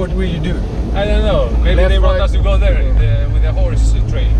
what will you do? I don't know. Maybe Left, they want right. us to go there the, with the horse train.